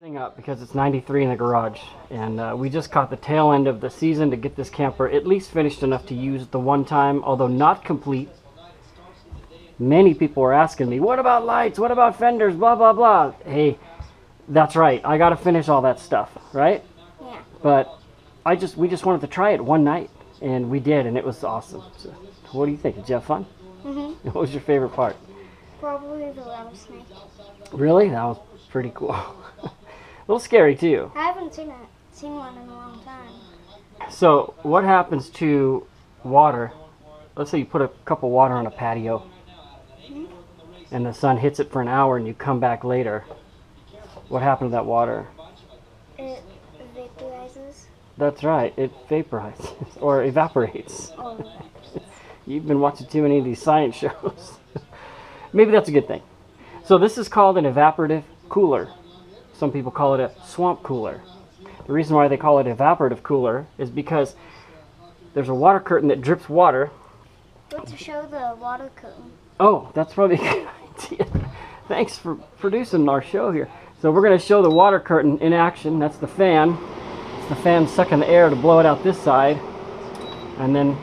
thing up because it's 93 in the garage. And uh, we just caught the tail end of the season to get this camper at least finished enough to use the one time although not complete. Many people were asking me what about lights? What about fenders? Blah blah blah. Hey that's right. I gotta finish all that stuff right? Yeah. but i just we just wanted to try it one night and we did and it was awesome. So what do you think? Did you have fun? Mhm. what was your favorite part? Probably the rattlesnake. really? That was pretty cool little scary too I haven't seen it. Seen one in a long time. So, what happens to water? Let's say you put a cup of water on a patio hmm? and the sun hits it for an hour and you come back later. What happened to that water? It vaporizes. That's right, it vaporizes or evaporates. Oh, You've been watching too many of these science shows. Maybe that's a good thing. So, this is called an evaporative cooler. Some people call it a swamp cooler. The reason why they call it evaporative cooler is because there's a water curtain that drips water let's show the water curtain. Oh, that's probably a good idea. Thanks for producing our show here. So we're going to show the water curtain in action. That's the fan. It's the fan sucking the air to blow it out this side. And then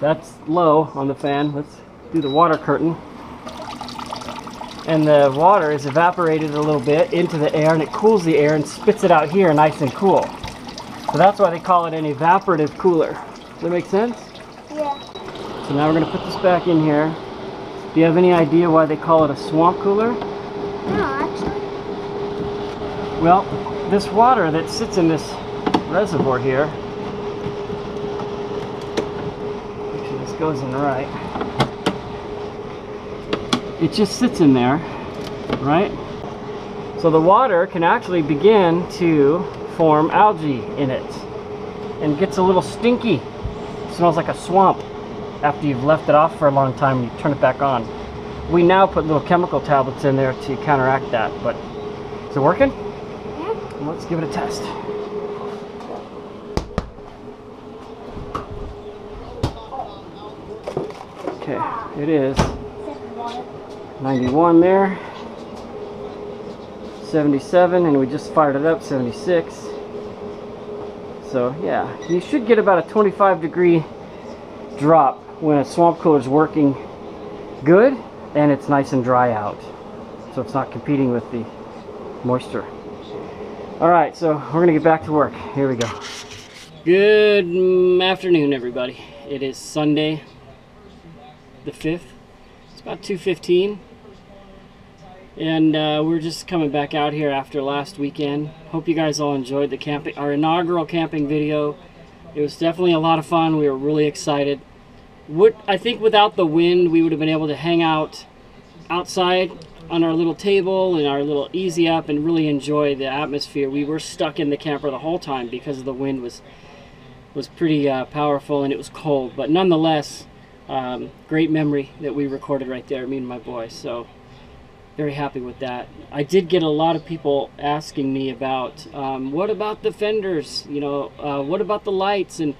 that's low on the fan. Let's do the water curtain. And the water is evaporated a little bit into the air and it cools the air and spits it out here nice and cool. So that's why they call it an evaporative cooler. Does that make sense? Yeah. So now we're going to put this back in here. Do you have any idea why they call it a swamp cooler? No, actually. Well, this water that sits in this reservoir here, actually this goes in right, it just sits in there, right? So the water can actually begin to form algae in it and gets a little stinky. smells like a swamp after you've left it off for a long time and you turn it back on. We now put little chemical tablets in there to counteract that, but is it working? Yeah. Let's give it a test. Okay, it is 91 there. 77 and we just fired it up 76 so yeah you should get about a 25 degree drop when a swamp cooler is working good and it's nice and dry out. So it's not competing with the moisture. All right so we're gonna get back to work. Here we go. Good afternoon everybody. It is Sunday the 5th about two fifteen, and uh, we're just coming back out here after last weekend. Hope you guys all enjoyed the camping, our inaugural camping video. It was definitely a lot of fun. We were really excited. Would I think without the wind, we would have been able to hang out outside on our little table and our little easy up and really enjoy the atmosphere. We were stuck in the camper the whole time because the wind was was pretty uh, powerful and it was cold. But nonetheless, um, great memory that we recorded right there, me and my boy. So very happy with that. I did get a lot of people asking me about um, what about the fenders? You know, uh, what about the lights? And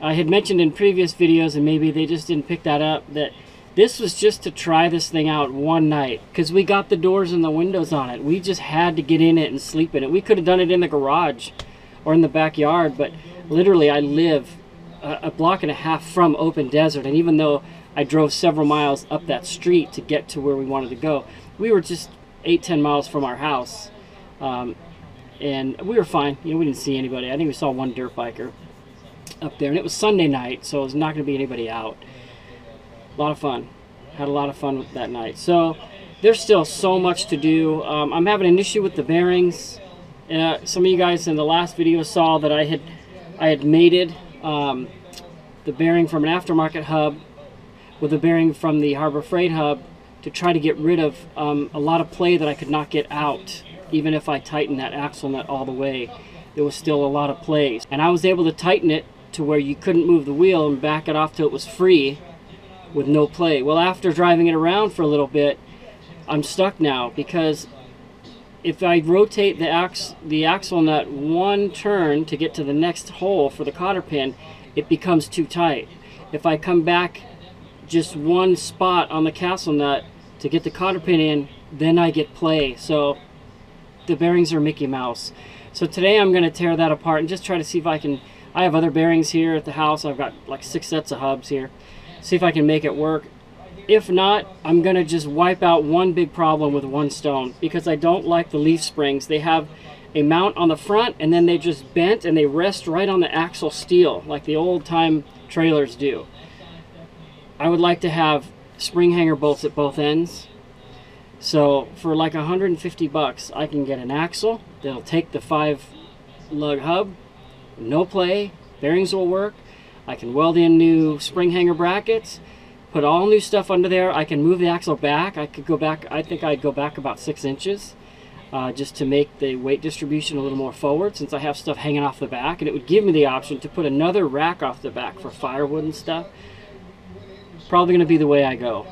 I had mentioned in previous videos, and maybe they just didn't pick that up, that this was just to try this thing out one night because we got the doors and the windows on it. We just had to get in it and sleep in it. We could have done it in the garage or in the backyard, but literally, I live a, block and a half from open desert, and even though I drove several miles up that street to get to where we wanted to go, we were just eight, ten miles from our house. Um, and we were fine. You know, we didn't see anybody. I think we saw one dirt biker up there, and it was Sunday night, so it was not going to be anybody out. A lot of fun. Had a lot of fun that night. So there's still so much to do. Um, I'm having an issue with the bearings. Uh, some of you guys in the last video saw that I had I had mated um, the bearing from an aftermarket hub with a bearing from the Harbor Freight hub to try to get rid of um, a lot of play that I could not get out, even if I tightened that axle nut all the way. There was still a lot of play, and I was able to tighten it to where you couldn't move the wheel and back it off till it was free with no play. Well, after driving it around for a little bit, I'm stuck now because if I rotate the ax the axle nut one turn to get to the next hole for the cotter pin, it becomes too tight. If I come back just one spot on the castle nut to get the cotter pin in, then I get play. So the bearings are Mickey Mouse. So today I'm going to tear that apart and just try to see if I can. I have other bearings here at the house. I've got like six sets of hubs here. See if I can make it work. If not, I'm going to just wipe out one big problem with one stone because I don't like the leaf springs. They have a mount on the front and then they just bent and they rest right on the axle steel like the old time trailers do. I would like to have spring hanger bolts at both ends. So for like 150 bucks, I can get an axle that'll take the five lug hub, no play, bearings will work. I can weld in new spring hanger brackets, put all new stuff under there. I can move the axle back. I could go back, I think I'd go back about six inches uh, just to make the weight distribution a little more forward since I have stuff hanging off the back. And it would give me the option to put another rack off the back for firewood and stuff. Probably going to be the way I go.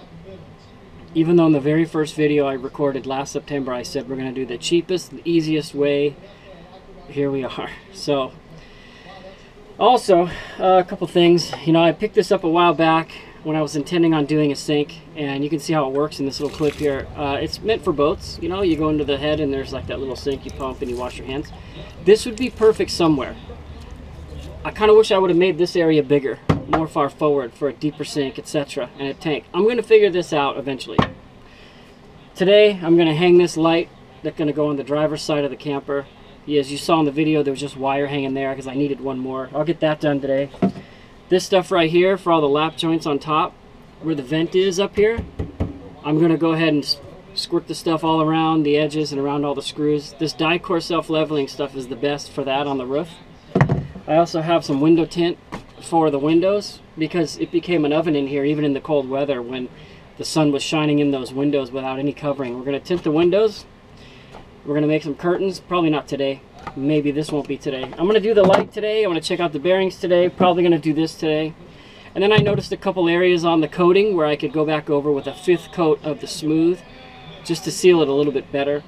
Even though in the very first video I recorded last September, I said we're going to do the cheapest, the easiest way. Here we are. So, also, uh, a couple things. You know, I picked this up a while back when I was intending on doing a sink, and you can see how it works in this little clip here. Uh, it's meant for boats. You know, you go into the head and there's like that little sink you pump and you wash your hands. This would be perfect somewhere. I kind of wish I would have made this area bigger, more far forward for a deeper sink, etc. and a tank. I'm going to figure this out eventually. Today, I'm going to hang this light that's going to go on the driver's side of the camper. As you saw in the video, there was just wire hanging there because I needed one more. I'll get that done today. This stuff right here for all the lap joints on top, where the vent is up here, I'm going to go ahead and squirt the stuff all around the edges and around all the screws. This Dicor self-leveling stuff is the best for that on the roof. I also have some window tint for the windows because it became an oven in here even in the cold weather when the sun was shining in those windows without any covering. We're going to tint the windows. We're going to make some curtains. Probably not today maybe this won't be today. I'm going to do the light today. I'm going to check out the bearings today. Probably going to do this today. And then I noticed a couple areas on the coating where I could go back over with a fifth coat of the smooth just to seal it a little bit better.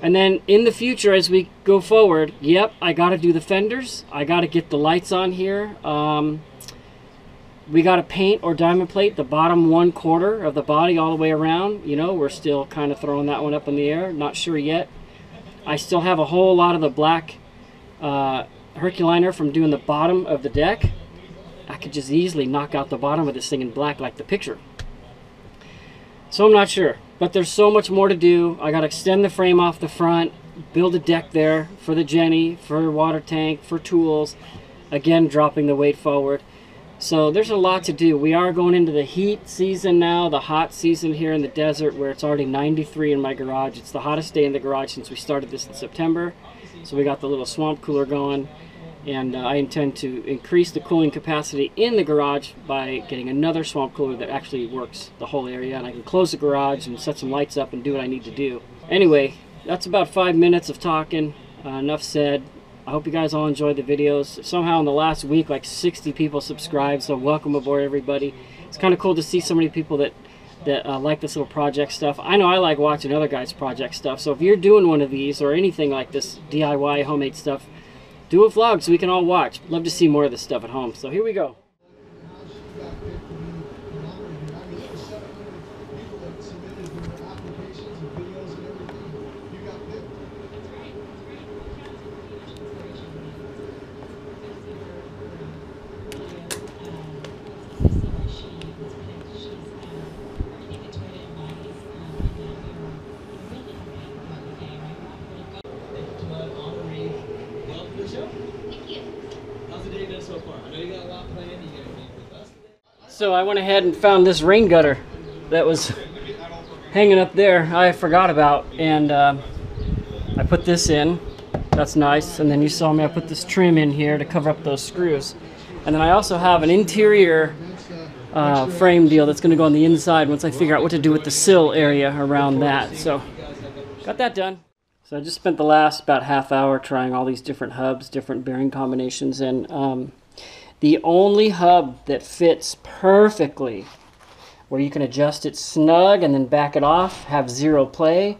And then in the future, as we go forward, yep, I got to do the fenders. I got to get the lights on here. Um, we got to paint or diamond plate the bottom one quarter of the body all the way around. You know, we're still kind of throwing that one up in the air. Not sure yet. I still have a whole lot of the black uh, Herculiner from doing the bottom of the deck. I could just easily knock out the bottom of this thing in black like the picture. So I'm not sure. But there's so much more to do. I got to extend the frame off the front, build a deck there for the Jenny, for water tank, for tools. Again, dropping the weight forward. So there's a lot to do. We are going into the heat season now, the hot season here in the desert where it's already 93 in my garage. It's the hottest day in the garage since we started this in September. So we got the little swamp cooler going and uh, I intend to increase the cooling capacity in the garage by getting another swamp cooler that actually works the whole area and I can close the garage and set some lights up and do what I need to do. Anyway, that's about five minutes of talking. Uh, enough said. I hope you guys all enjoyed the videos. Somehow in the last week, like 60 people subscribed, so welcome aboard everybody. It's kind of cool to see so many people that that uh, like this little project stuff. I know I like watching other guys' project stuff, so if you're doing one of these or anything like this DIY homemade stuff, do a vlog so we can all watch. Love to see more of this stuff at home. So here we go. So I went ahead and found this rain gutter that was hanging up there I forgot about and uh, I put this in. That's nice. And then you saw me I put this trim in here to cover up those screws. And then I also have an interior uh, frame deal that's going to go on the inside once I figure out what to do with the sill area around that. So got that done. So I just spent the last about half hour trying all these different hubs different bearing combinations and um, the only hub that fits perfectly, where you can adjust it snug and then back it off, have zero play,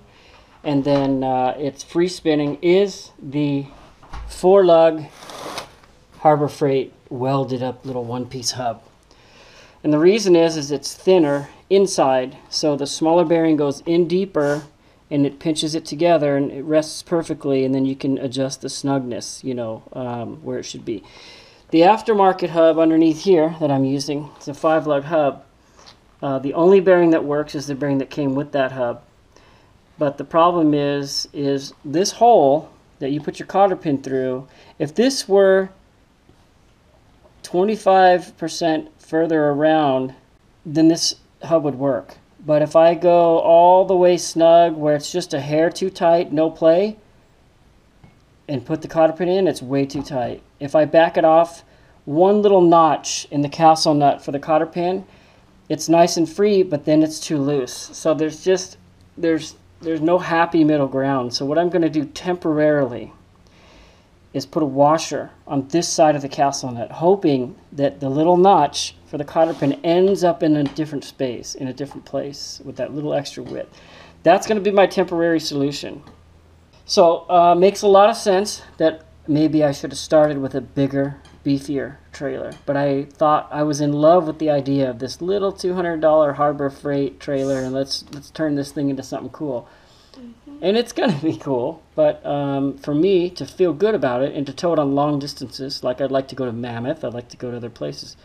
and then uh, it's free spinning, is the four lug Harbor Freight welded up little one piece hub. And the reason is, is it's thinner inside, so the smaller bearing goes in deeper and it pinches it together and it rests perfectly and then you can adjust the snugness you know um, where it should be the aftermarket hub underneath here that I'm using it's a five lug hub. Uh, the only bearing that works is the bearing that came with that hub. But the problem is is this hole that you put your cotter pin through if this were 25% further around then this hub would work. But if I go all the way snug where it's just a hair too tight, no play, and put the cotter pin in, it's way too tight. If I back it off one little notch in the castle nut for the cotter pin, it's nice and free, but then it's too loose. So there's just, there's, there's no happy middle ground. So what I'm going to do temporarily is put a washer on this side of the castle nut, hoping that the little notch for the cotter pin ends up in a different space, in a different place with that little extra width. That's going to be my temporary solution. So uh, makes a lot of sense that maybe I should have started with a bigger, beefier trailer. But I thought I was in love with the idea of this little $200 Harbor Freight trailer, and let's let's turn this thing into something cool. And it's going to be cool, but um, for me to feel good about it and to tow it on long distances, like I'd like to go to Mammoth, I'd like to go to other places,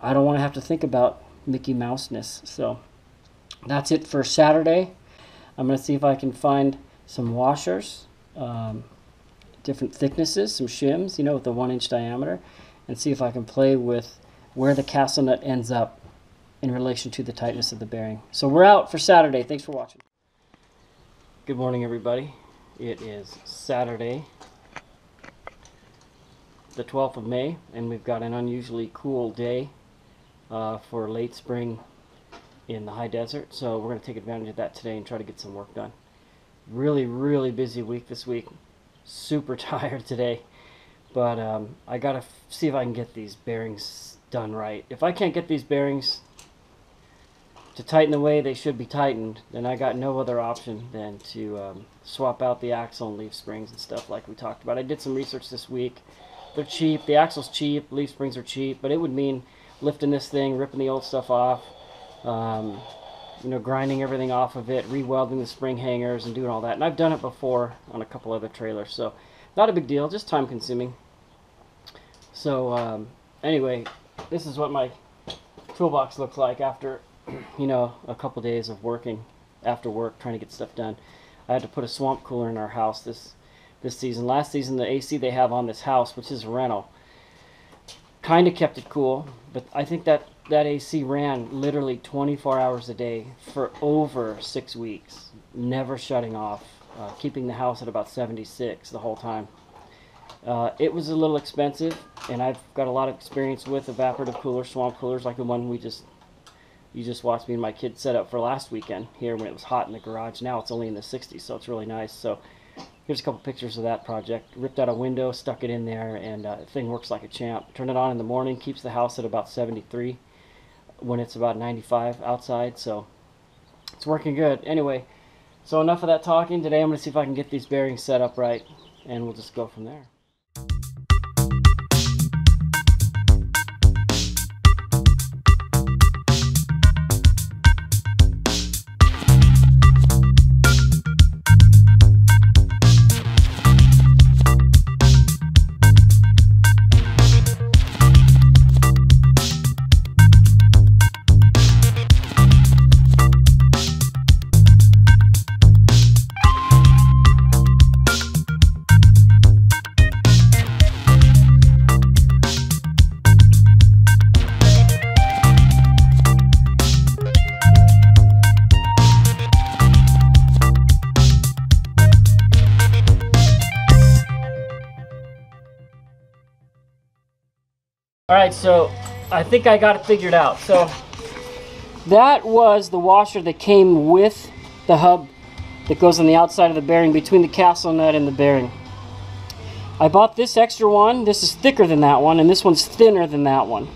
I don't want to have to think about Mickey Mouseness. So that's it for Saturday. I'm going to see if I can find some washers, um, different thicknesses, some shims, you know, with a one inch diameter, and see if I can play with where the castle nut ends up in relation to the tightness of the bearing. So we're out for Saturday. Thanks for watching. Good morning, everybody. It is Saturday, the 12th of May, and we've got an unusually cool day uh, for late spring in the high desert. So we're going to take advantage of that today and try to get some work done. Really, really busy week this week. Super tired today. But um, I got to see if I can get these bearings done right. If I can't get these bearings to tighten the way they should be tightened, then I got no other option than to um, swap out the axle and leaf springs and stuff like we talked about. I did some research this week. They're cheap. The axle's cheap. Leaf springs are cheap. But it would mean lifting this thing, ripping the old stuff off, um, you know, grinding everything off of it, re-welding the spring hangers and doing all that. And I've done it before on a couple other trailers. So not a big deal, just time consuming. So um, anyway, this is what my toolbox looks like after you know, a couple days of working after work trying to get stuff done. I had to put a swamp cooler in our house this this season. Last season, the AC they have on this house, which is a rental, kind of kept it cool. But I think that that AC ran literally 24 hours a day for over six weeks, never shutting off, uh, keeping the house at about 76 the whole time. Uh, it was a little expensive, and I've got a lot of experience with evaporative coolers, swamp coolers, like the one we just you just watched me and my kid set up for last weekend here when it was hot in the garage. Now it's only in the 60s, so it's really nice. So here's a couple pictures of that project. Ripped out a window, stuck it in there, and uh, the thing works like a champ. Turn it on in the morning, keeps the house at about 73 when it's about 95 outside, so it's working good. Anyway, so enough of that talking. Today I'm going to see if I can get these bearings set up right, and we'll just go from there. All right, so I think I got it figured out. So that was the washer that came with the hub that goes on the outside of the bearing between the castle nut and the bearing. I bought this extra one. This is thicker than that one, and this one's thinner than that one.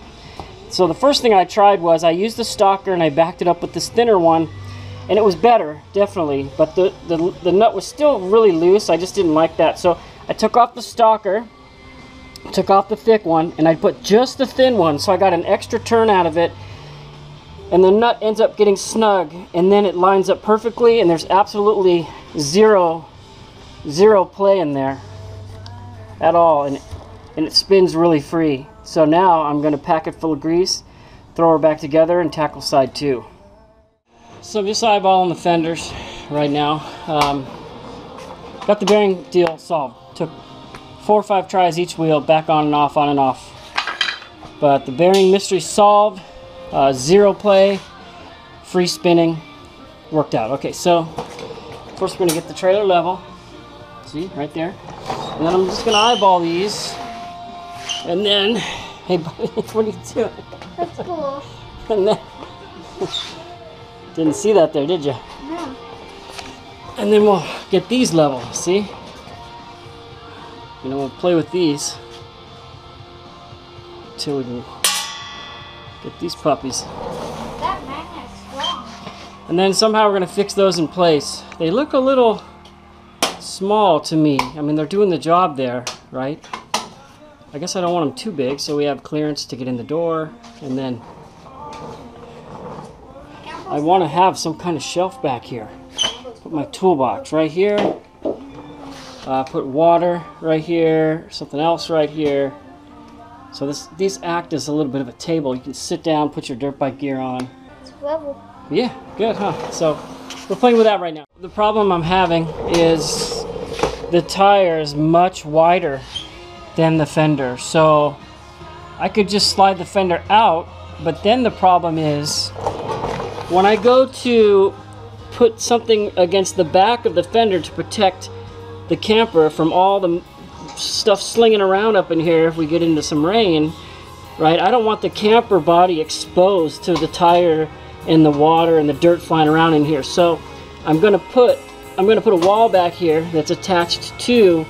So the first thing I tried was I used the stalker and I backed it up with this thinner one, and it was better, definitely, but the, the, the nut was still really loose. I just didn't like that. So I took off the stalker took off the thick one and I put just the thin one so I got an extra turn out of it and the nut ends up getting snug and then it lines up perfectly and there's absolutely zero zero play in there at all and and it spins really free. So now I'm going to pack it full of grease throw her back together and tackle side two. So I'm just eyeballing the fenders right now. Um, got the bearing deal solved. Took four or five tries each wheel back on and off on and off but the bearing mystery solved uh, zero play, free spinning, worked out. Okay, so first we're gonna get the trailer level. See, right there. And then I'm just gonna eyeball these. And then, hey buddy, what are you doing? That's cool. And then, didn't see that there, did you? No. And then we'll get these level, see? You know, we'll play with these until we can get these puppies. That magnet's strong. And then somehow we're going to fix those in place. They look a little small to me. I mean, they're doing the job there, right? I guess I don't want them too big, so we have clearance to get in the door. And then I want to have some kind of shelf back here. Put my toolbox right here. Uh, put water right here, something else right here. So this these act as a little bit of a table. You can sit down, put your dirt bike gear on, It's level. yeah, good, huh? So we're playing with that right now. The problem I'm having is the tire is much wider than the fender. So I could just slide the fender out, but then the problem is when I go to put something against the back of the fender to protect the camper from all the stuff slinging around up in here if we get into some rain, right? I don't want the camper body exposed to the tire and the water and the dirt flying around in here. So I'm gonna put I'm gonna put a wall back here that's attached to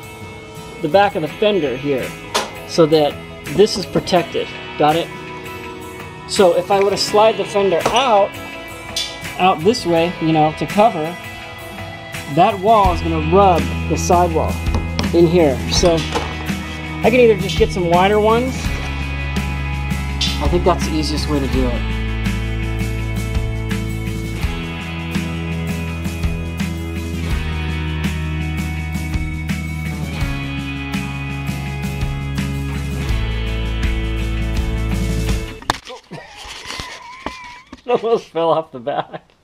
the back of the fender here so that this is protected. Got it? So if I were to slide the fender out out this way, you know, to cover, that wall is gonna rub the sidewall in here. So I can either just get some wider ones. I think that's the easiest way to do it. Almost fell off the back.